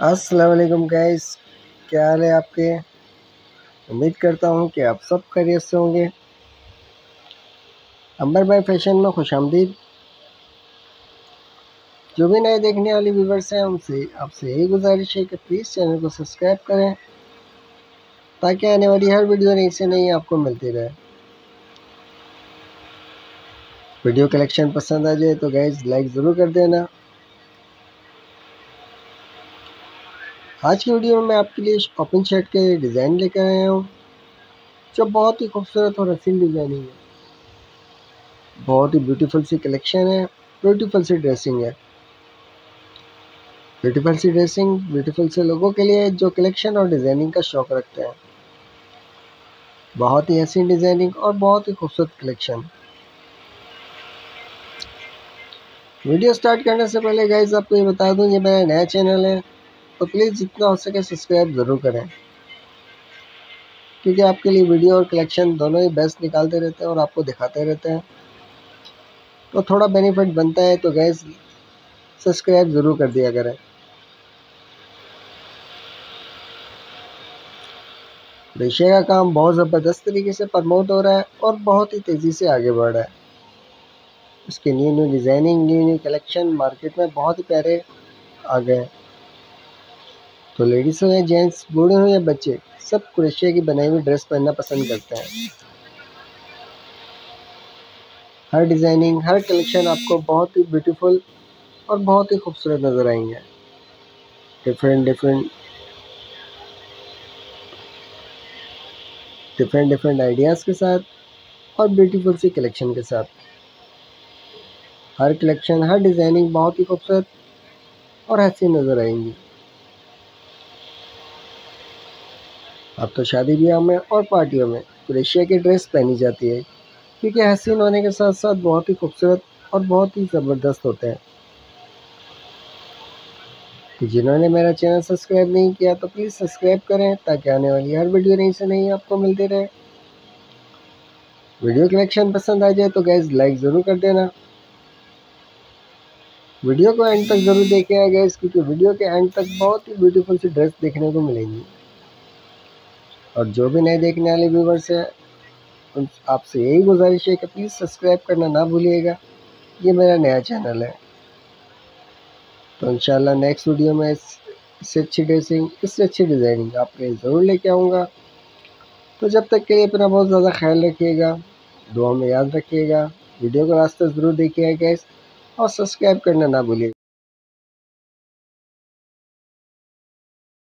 अस्सलाम वालेकुम गाइस, क्या हाल है आपके? उम्मीद करता हूँ कि आप सब खैरियत से होंगे। अंबर भाई फ़ैशन में खुश आमदीद जो भी नए देखने वाली व्यूवर्स हैं, उनसे आपसे यही गुजारिश है कि प्लीज़ चैनल को सब्सक्राइब करें, ताकि आने वाली हर वीडियो नई से नई आपको मिलती रहे। वीडियो कलेक्शन पसंद आ जाए तो गैस लाइक ज़रूर कर देना। आज की वीडियो में मैं आपके लिए ओपन शर्ट के डिज़ाइन लेकर आया हूँ, जो बहुत ही खूबसूरत और हसीन डिज़ाइनिंग है। बहुत ही ब्यूटीफुल सी कलेक्शन है ब्यूटीफुल सी ड्रेसिंग है। ब्यूटीफुल सी ड्रेसिंग ब्यूटीफुल से लोगों के लिए जो कलेक्शन और डिज़ाइनिंग का शौक़ रखते हैं। बहुत ही हसीन डिज़ाइनिंग और बहुत ही खूबसूरत कलेक्शन वीडियो स्टार्ट करने से पहले गाइज़ आपको ये बता दूँ, ये मेरा नया चैनल है। तो प्लीज़ जितना हो सके सब्सक्राइब ज़रूर करें। क्योंकि आपके लिए वीडियो और कलेक्शन दोनों ही बेस्ट निकालते रहते हैं और आपको दिखाते रहते हैं। तो थोड़ा बेनिफिट बनता है तो गैस सब्सक्राइब ज़रूर कर दिया करें। रेशे का काम बहुत ज़बरदस्त तरीके से प्रमोट हो रहा है और बहुत ही तेज़ी से आगे बढ़ रहा है। इसके new new designing new new collection market में बहुत ही प्यारे आ गए तो लेडीज़ हो या जेंट्स बूढ़े हों या बच्चे, सब क्रोशिया की बनाई हुई ड्रेस पहनना पसंद करते हैं। हर डिज़ाइनिंग हर कलेक्शन आपको बहुत ही ब्यूटीफुल और बहुत ही खूबसूरत नज़र आएँगे। Different different different different ideas के साथ और ब्यूटीफुल सी कलेक्शन के साथ। हर कलेक्शन हर डिज़ाइनिंग बहुत ही खूबसूरत और हसीन नज़र आएँगी। अब तो शादी ब्याह में और पार्टियों में क्रेशिया की ड्रेस पहनी जाती है, क्योंकि हसीन होने के साथ साथ बहुत ही खूबसूरत और बहुत ही ज़बरदस्त होते हैं। तो जिन्होंने मेरा चैनल सब्सक्राइब नहीं किया तो प्लीज़ सब्सक्राइब करें, ताकि आने वाली हर वीडियो नहीं से नहीं आपको मिलती रहे। वीडियो कलेक्शन पसंद आ जाए तो गैस लाइक ज़रूर कर देना। वीडियो को एंड तक ज़रूर देखिएगा गैस क्योंकि वीडियो के एंड तक बहुत ही ब्यूटीफुल सी ड्रेस देखने को मिलेंगी। और जो भी नए देखने वाले व्यूवर्स हैं आपसे यही गुजारिश है कि प्लीज़ सब्सक्राइब करना ना भूलिएगा। ये मेरा नया चैनल है। तो इंशाल्लाह नेक्स्ट वीडियो में इससे अच्छी ड्रेसिंग इससे अच्छी डिज़ाइनिंग आपके लिए ज़रूर लेके आऊँगा। तो जब तक के लिए अपना बहुत ज़्यादा ख्याल रखिएगा, दुआ में याद रखिएगा वीडियो को रास्ते ज़रूर देखिएगा गैस और सब्सक्राइब करना ना भूलिएगा।